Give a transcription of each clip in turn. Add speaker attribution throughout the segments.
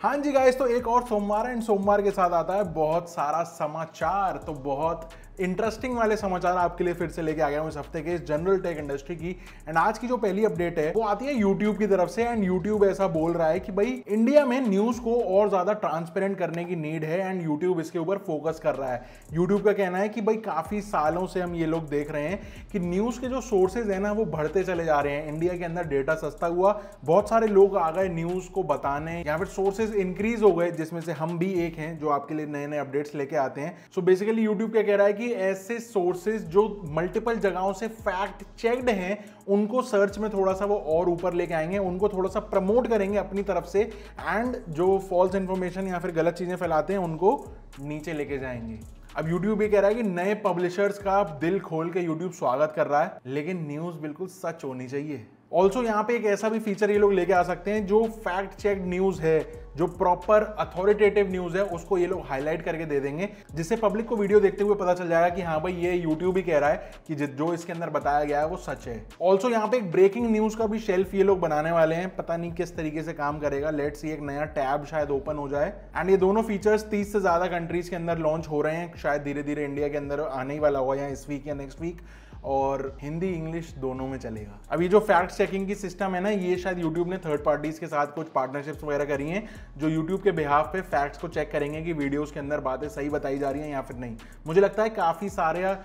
Speaker 1: हाँ जी गाइस तो एक और सोमवार एंड सोमवार के साथ आता है बहुत सारा समाचार। तो बहुत इंटरेस्टिंग वाले समाचार आपके लिए फिर से लेके आ गया हूँ इस हफ़्ते के इस जनरल टेक इंडस्ट्री की। एंड आज की जो पहली अपडेट है, वो आती है यूट्यूब की तरफ़ से। एंड यूट्यूब ऐसा बोल रहा है कि भाई इंडिया में न्यूज़ को और ज़्यादा ट्रांसपेरेंट करने की नीड है। एंड यूट्यूब इसके ऊपर फोकस कर रहा है। यूट्यूब का कहना है कि भाई, काफ़ी सालों से हम ये लोग देख रहे हैं कि न्यूज़ के जो सोर्सेज है ना, वो बढ़ते चले जा रहे हैं। इंडिया के अंदर डेटा सस्ता हुआ, बहुत सारे लोग आ गए न्यूज़ को बताने। या फिर सोर्सेज इंक्रीज हो गए, जिसमें से हम भी एक हैं जो आपके लिए नए नए अपडेट्स लेके आते हैं। सो बेसिकली यूट्यूब क्या कह रहा है कि ऐसे सोर्सेज जो मल्टीपल जगहों से फैक्ट चेक्ड हैं, उनको सर्च में थोड़ा सा वो और ऊपर लेके आएँगे, उनको थोड़ा सा प्रमोट करेंगे अपनी तरफ़ से एंड जो फॉल्स इंफॉर्मेशन या फिर गलत चीज़ें फैलाते हैं, उनको नीचे लेके जाएँगे। अब YouTube ये कह रहा है कि नए पब्लिशर्स का दिल खोल के YouTube स्वागत कर रहा है, लेकिन न्यूज़ बिल्कुल सच होनी चाहिए। ऑल्सो यहाँ पे एक ऐसा भी फीचर ये लोग लेके आ सकते हैं जो फैक्ट चेक न्यूज़ है, जो प्रॉपर अथॉरिटेटिव न्यूज़ है, उसको ये लोग हाईलाइट करके दे देंगे, जिससे पब्लिक को वीडियो देखते हुए पता चल जाएगा कि हाँ भाई, ये यूट्यूब ही कह रहा है कि जो इसके अंदर बताया गया है, वो सच है। ऑल्सो यहाँ पे एक ब्रेकिंग न्यूज़ का भी शेल्फ ये लोग बनाने वाले हैं। पता नहीं किस तरीके से काम करेगा। लेट सी एक नया टैब शायद ओपन हो जाए। एंड ये दोनों फीचर्स तीस से ज़्यादा कंट्रीज़ के अंदर लॉन्च हो रहे हैं। शायद धीरे धीरे इंडिया के अंदर आने ही वाला होगा या इस वीक या नेक्स्ट वीक और हिंदी, इंग्लिश दोनों में चलेगा। अभी जो फैक्ट चेकिंग की सिस्टम है ना, ये शायद यूट्यूब ने थर्ड पार्टीज़ के साथ कुछ पार्टनरशिप्स वगैरह करी हैं, जो यूट्यूब के बिहाफ पे फैक्ट्स को चेक करेंगे कि वीडियोस के अंदर बातें सही बताई जा रही हैं या फिर नहीं। मुझे लगता है काफ़ी सारे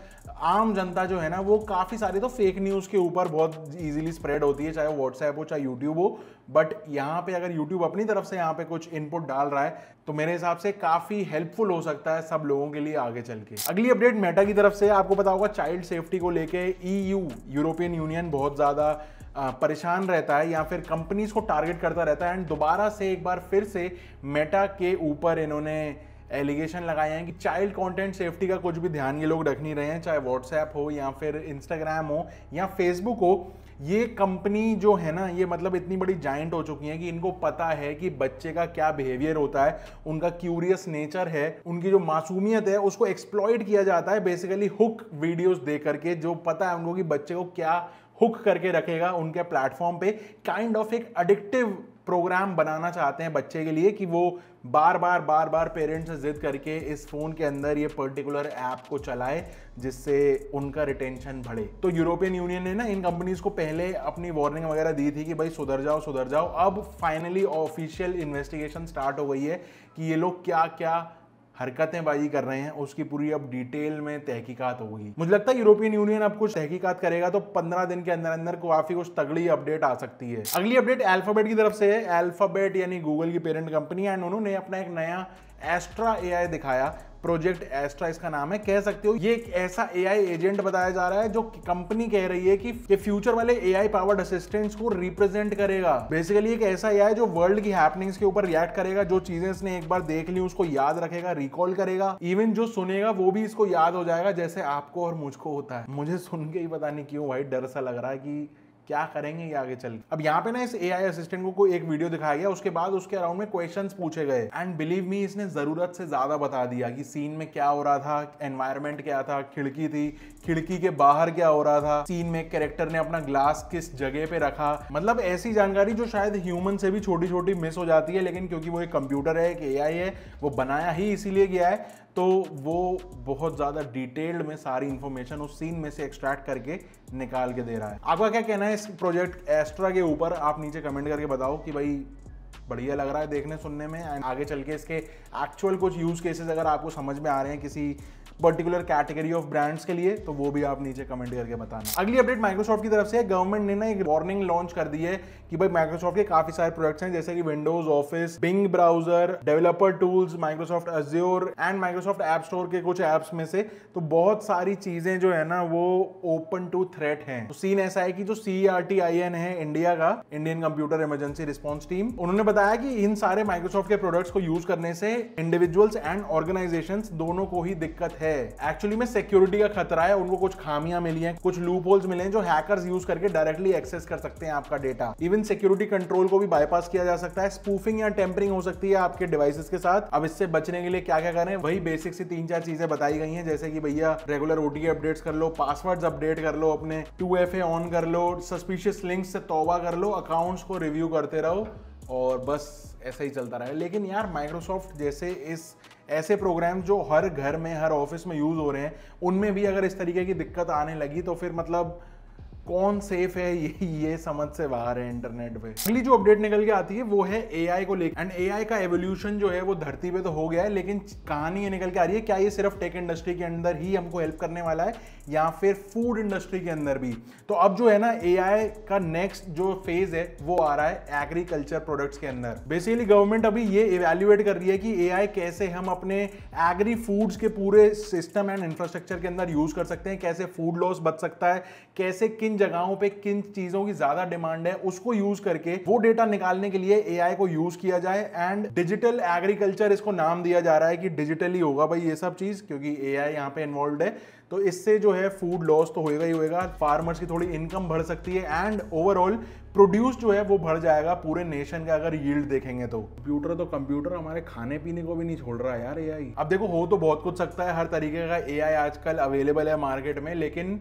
Speaker 1: आम जनता जो है ना, वो काफ़ी सारी तो फेक न्यूज़ के ऊपर बहुत ईजिली स्प्रेड होती है, चाहे व्हाट्सएप हो, चाहे यूट्यूब हो। बट यहाँ पे अगर यूट्यूब अपनी तरफ़ से यहाँ पे कुछ इनपुट डाल रहा है तो मेरे हिसाब से काफ़ी हेल्पफुल हो सकता है सब लोगों के लिए आगे चल के। अगली अपडेट मेटा की तरफ़ से, आपको पता होगा चाइल्ड सेफ्टी को लेके ईयू यूरोपियन यूनियन बहुत ज़्यादा परेशान रहता है या फिर कंपनीज़ को टारगेट करता रहता है एंड दोबारा से एक बार फिर से मेटा के ऊपर इन्होंने एलिगेशन लगाए हैं कि चाइल्ड कंटेंट सेफ्टी का कुछ भी ध्यान ये लोग रख नहीं रहे हैं, चाहे व्हाट्सएप हो या फिर इंस्टाग्राम हो या फेसबुक हो। ये कंपनी जो है ना, ये मतलब इतनी बड़ी जाइंट हो चुकी है कि इनको पता है कि बच्चे का क्या बिहेवियर होता है, उनका क्यूरियस नेचर है, उनकी जो मासूमियत है, उसको एक्सप्लॉयड किया जाता है बेसिकली हुक वीडियोस दे करके, जो पता है उनको कि बच्चे को क्या हुक करके रखेगा उनके प्लेटफॉर्म पे काइंड kind ऑफ़ of एक अडिक्टिव प्रोग्राम बनाना चाहते हैं बच्चे के लिए कि वो बार बार बार बार पेरेंट्स से जिद करके इस फ़ोन के अंदर ये पर्टिकुलर ऐप को चलाए जिससे उनका रिटेंशन बढ़े। तो यूरोपियन यूनियन ने ना इन कंपनीज़ को पहले अपनी वार्निंग वगैरह दी थी कि भाई सुधर जाओ सुधर जाओ। अब फाइनली ऑफिशियल इन्वेस्टिगेशन स्टार्ट हो गई है कि ये लोग क्या क्या हरकतें बाजी कर रहे हैं, उसकी पूरी अब डिटेल में तहकीकात होगी। मुझे लगता है यूरोपियन यूनियन अब कुछ तहकीकात करेगा तो पंद्रह दिन के अंदर अंदर काफ़ी कुछ तगड़ी अपडेट आ सकती है। अगली अपडेट अल्फ़ाबेट की तरफ़ से है। अल्फ़ाबेट यानी गूगल की पेरेंट कंपनी एंड उन्होंने अपना एक नया एस्ट्रा एआई दिखाया। प्रोजेक्ट एस्ट्रा इसका नाम है, कह सकते हो, ये एक ऐसा एआई एजेंट बताया जा रहा है जो कंपनी कह रही है कि ये फ्यूचर वाले एआई पावर्ड असिस्टेंट्स को रिप्रेजेंट करेगा। बेसिकली एक ऐसा एआई जो वर्ल्ड की हैपनिंग्स के ऊपर रिएक्ट करेगा, जो चीज़ें इसने एक बार देख ली, उसको याद रखेगा रिकॉल करेगा इवन जो सुनेगा, वो भी इसको याद हो जाएगा, जैसे आपको और मुझको होता है। मुझे सुन के ही पता नहीं क्यों भाई, डर सा लग रहा है कि क्या करेंगे ये आगे चल अब यहाँ पे ना इस ए आई असिस्टेंट को कोई एक वीडियो दिखाया गया उसके बाद उसके अराउंड में क्वेश्चंस पूछे गए। एंड बिलीव मी इसने ज़रूरत से ज़्यादा बता दिया कि सीन में क्या हो रहा था एनवायरमेंट क्या था, खिड़की थी, खिड़की के बाहर क्या हो रहा था। सीन में कैरेक्टर ने अपना ग्लास किस जगह पे रखा। मतलब ऐसी जानकारी जो शायद ह्यूमन से भी छोटी छोटी मिस हो जाती है, लेकिन क्योंकि वो एक कंप्यूटर है, एक एआई है, वो बनाया ही इसीलिए गया है। तो वो बहुत ज़्यादा डिटेल्ड में सारी इंफॉर्मेशन उस सीन में से एक्सट्रैक्ट करके निकाल के दे रहा है। आपका क्या कहना है इस प्रोजेक्ट एस्ट्रा के ऊपर? आप नीचे कमेंट करके बताओ कि भाई बढ़िया लग रहा है देखने सुनने में एंड आगे चल के इसके एक्चुअल कुछ यूज़ केसेस अगर आपको समझ में आ रहे हैं किसी पर्टिकुलर कैटेगरी ऑफ़ ब्रांड्स के लिए तो वो भी आप नीचे कमेंट करके बताना। अगली अपडेट माइक्रोसॉफ्ट की तरफ़ से गवर्नमेंट ने ना एक वार्निंग लॉन्च कर दी है कि भाई माइक्रोसॉफ्ट के काफ़ी सारे प्रोडक्ट्स हैं, जैसे कि Windows Office Bing browser developer tools Microsoft Azure and Microsoft app store के कुछ एप्स में से। तो बहुत सारी चीज़ें जो है ना, वो ओपन टू थ्रेट हैं। तो सीन ऐसा है कि जो C R T I N है इंडिया का Indian computer emergency response team उन्होंने बताया कि इन सारे माइक्रोसॉफ्ट के प्रोडक्ट्स को यूज़ करने से इंडिविजुअल्स एंड ऑर्गेनाइजेशन दोनों को ही दिक्कत है। एक्चुअली में सिक्योरिटी का खतरा है, उनको कुछ खामियाँ मिली हैं, कुछ लूप होल्स मिले हैं जो हैकर्स यूज़ करके डायरेक्टली एक्सेस कर सकते हैं आपका डेटा इवन सिक्योरिटी कंट्रोल को भी बायपास किया जा सकता है। स्पूफिंग या टेम्परिंग हो सकती है आपके डिवाइसेस के साथ। अब इससे बचने के लिए क्या क्या करें? वही बेसिक सी तीन चार चीज़ें बताई गई हैं, जैसे कि भैया रेगुलर ओटीए अपडेट्स कर लो पासवर्ड्स अपडेट कर लो, अपने टू ऑन कर लो सस्पिशियस लिंक्स से तोबा कर लो अकाउंट्स को रिव्यू करते रहो। और बस ऐसा ही चलता रहा लेकिन यार माइक्रोसॉफ्ट जैसे इस, ऐसे प्रोग्राम जो हर घर में, हर ऑफ़िस में यूज़ हो रहे हैं, उनमें भी अगर इस तरीके की दिक्कत आने लगी तो फिर मतलब कौन सेफ़ है ये ये समझ से बाहर है इंटरनेट पे। अगली जो अपडेट निकल के आती है, वो है एआई को लेकर। एंड एआई का एवोल्यूशन जो है, वो धरती पे तो हो गया है, लेकिन कहानी ये निकल के आ रही है, क्या ये सिर्फ़ टेक इंडस्ट्री के अंदर ही हमको हेल्प करने वाला है, या फिर फ़ूड इंडस्ट्री के अंदर भी? तो अब जो है ना एआई का नेक्स्ट जो फ़ेज़ है, वो आ रहा है एग्रीकल्चर प्रोडक्ट्स के अंदर। बेसिकली गवर्नमेंट अभी ये इवेल्युएट कर रही है कि एआई कैसे हम अपने एग्री फूड्स के पूरे सिस्टम एंड इंफ्रास्ट्रक्चर के अंदर यूज़ कर सकते हैं, कैसे फ़ूड लॉस बच सकता है, कैसे किन जगहों पे किन चीज़ों की ज़्यादा डिमांड है उसको यूज़ करके वो डेटा निकालने के लिए एआई को यूज़ किया जाए एंड डिजिटल एग्रीकल्चर इसको नाम दिया जा रहा है कि डिजिटली होगा भाई ये सब चीज़ क्योंकि ए आई यहाँ पे इन्वॉल्व है। तो इससे जो है फ़ूड लॉस तो होएगा ही होएगा फार्मर्स की थोड़ी इनकम बढ़ सकती है एंड ओवरऑल प्रोड्यूस जो है वो बढ़ जाएगा पूरे नेशन का अगर यील्ड देखेंगे तो। कंप्यूटर तो कंप्यूटर हमारे खाने पीने को भी नहीं छोड़ रहा है यार एआई अब देखो हो तो बहुत कुछ सकता है हर तरीके का एआई आजकल अवेलेबल है मार्केट में लेकिन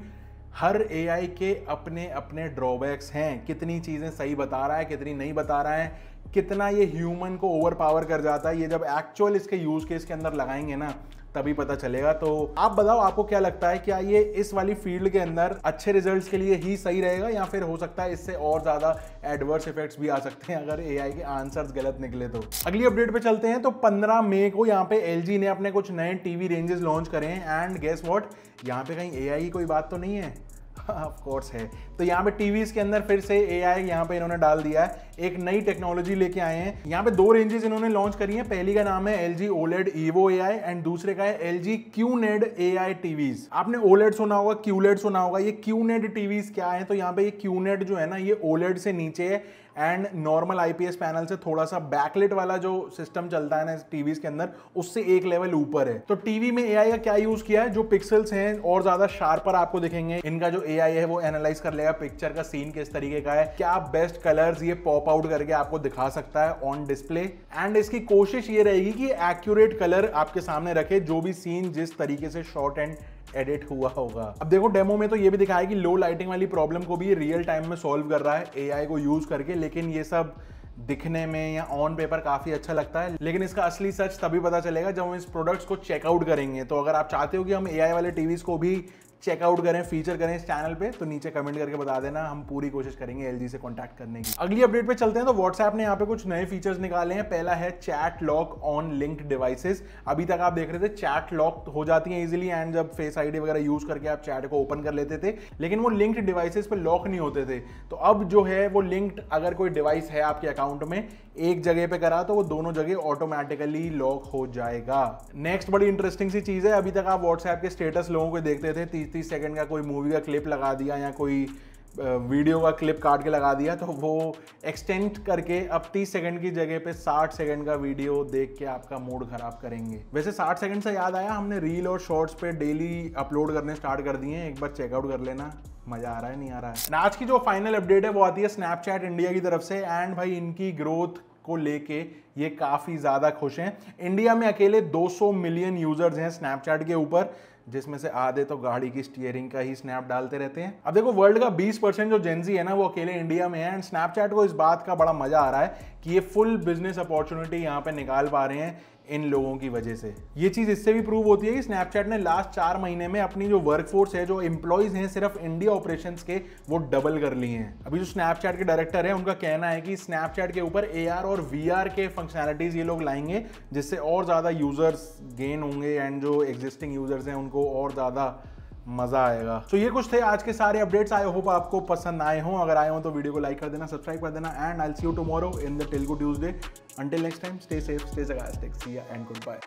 Speaker 1: हर एआई के अपने अपने ड्रॉबैक्स हैं। कितनी चीज़ें सही बता रहा है, कितनी नहीं बता रहा है, कितना ये ह्यूमन को ओवर पावर कर जाता है। ये जब एक्चुअल इसके यूज़ केस के अंदर लगाएँगे ना तभी पता चलेगा। तो आप बताओ, आपको क्या लगता है, क्या ये इस वाली फ़ील्ड के अंदर अच्छे रिजल्ट्स के लिए ही सही रहेगा या फिर हो सकता है इससे और ज़्यादा एडवर्स इफेक्ट्स भी आ सकते हैं अगर एआई के आंसर्स गलत निकले तो? अगली अपडेट पे चलते हैं। तो 15 मई को यहाँ पे एलजी ने अपने कुछ नए टीवी रेंजेस लॉन्च करे हैं। एंड गेस वॉट यहाँ पे कहीं ए की कोई बात तो नहीं है। ऑफ़ कोर्स है। तो यहाँ पे टीवीज के अंदर फिर से ए आई यहाँ पे इन्होंने डाल दिया है। एक नई टेक्नोलॉजी लेके आए हैं। यहाँ पे दो रेंजेस इन्होंने लॉन्च करी हैं। पहली का नाम है L G OLED evo A I and दूसरे का है L G Q NED A I TVs आपने ओलेड सुना होगा क्यूलेट सुना होगा। ये क्यू नेड टीवीज क्या है? तो यहाँ पे ये क्यू नेड जो है ना, ये ओलेड से नीचे है। एंड नॉर्मल आईपीएस पैनल से थोड़ा सा बैकलेट वाला जो सिस्टम चलता है ना टीवी के अंदर, उससे एक लेवल ऊपर है। तो टीवी में एआई का क्या यूज़ किया है? जो पिक्सल्स हैं, और ज़्यादा शार्पर आपको दिखेंगे। इनका जो एआई है, वो एनालाइज कर लेगा पिक्चर का सीन किस तरीके का है। क्या बेस्ट कलर्स ये पॉप आउट करके आपको दिखा सकता है ऑन डिस्प्ले एंड इसकी कोशिश ये रहेगी कि एक्यूरेट कलर आपके सामने रखे, जो भी सीन जिस तरीके से शॉर्ट एंड एडिट हुआ होगा। अब देखो डेमो में तो ये भी दिखाया कि लो लाइटिंग वाली प्रॉब्लम को भी रियल टाइम में सॉल्व कर रहा है एआई को यूज़ करके, लेकिन ये सब दिखने में या ऑन पेपर काफ़ी अच्छा लगता है। लेकिन इसका असली सच तभी पता चलेगा जब हम इस प्रोडक्ट्स को चेकआउट करेंगे। तो अगर आप चाहते हो कि हम एआई वाले टीवीज को भी चेकआउट करें फीचर करें इस चैनल पे तो नीचे कमेंट करके बता देना, हम पूरी कोशिश करेंगे एलजी से कॉन्टैक्ट करने की। अगली अपडेट पे चलते हैं तो व्हाट्सएप ने यहाँ पे कुछ नए फीचर्स निकाले हैं। पहला है chat lock on link devices अभी तक आप देख रहे थे चैट लॉक हो जाती है इजिली एंड जब फेस आईडी वगैरह यूज़ करके आप चैट को ओपन कर लेते थे, लेकिन वो लिंक्ड डिवाइसेस पे लॉक नहीं होते थे। तो अब जो है, वो लिंक्ड अगर कोई डिवाइस है आपके अकाउंट में, एक जगह पे करा तो वो दोनों जगह ऑटोमेटिकली लॉक हो जाएगा। नेक्स्ट बड़ी इंटरेस्टिंग सी चीज़ है, अभी तक आप व्हाट्सएप के स्टेटस लोगों को देखते थे तीस सेकंड का कोई मूवी का क्लिप लगा दिया या कोई वीडियो का क्लिप काट के लगा दिया तो वो एक्सटेंड करके अब 30 सेकंड की जगह पे 60 सेकंड का वीडियो देख के आपका मूड खराब करेंगे। वैसे 60 सेकंड से याद आया, हमने रील और शॉर्ट्स पे डेली अपलोड करने स्टार्ट कर दिए हैं, एक बार चेकआउट कर लेना, मज़ा आ रहा है, नहीं आ रहा है? आज की जो फाइनल अपडेट है, वो आती है स्नैपचैट इंडिया की तरफ़ से एंड भाई इनकी ग्रोथ को लेके ये काफ़ी ज़्यादा खुश हैं। इंडिया में अकेले 200 मिलियन यूज़र्स हैं स्नैपचैट के ऊपर, जिसमें से आधे तो गाड़ी की स्टीयरिंग का ही स्नैप डालते रहते हैं। अब देखो वर्ल्ड का 20 परसेंट जो जेंजी है ना, वो अकेले इंडिया में है। एंड स्नैपचैट को इस बात का बड़ा मज़ा आ रहा है कि ये फुल बिज़नेस अपॉर्चुनिटी यहाँ पे निकाल पा रहे हैं। इन लोगों की वजह से। ये चीज़ इससे भी प्रूव होती है कि स्नैपचैट ने लास्ट चार महीने में अपनी जो वर्कफोर्स है, जो एम्प्लॉयज़ हैं, सिर्फ़ इंडिया ऑपरेशंस के, वो डबल कर लिए हैं। अभी जो स्नैपचैट के डायरेक्टर हैं, उनका कहना है कि स्नैपचैट के ऊपर एआर और वीआर के फंक्शनैलिटीज ये लोग लाएँगे, जिससे और ज़्यादा यूज़र्स गेन होंगे एंड जो एग्जिस्टिंग यूज़र्स हैं, उनको और ज़्यादा मज़ा आएगा। तो ये कुछ थे आज के सारे अपडेट्स आई होप आपको पसंद आए हों। अगर आए हो तो वीडियो को लाइक कर देना सब्सक्राइब कर देना and I see you tomorrow in the Telugu Tuesday until next time stay safe stay sarcastic see and goodbye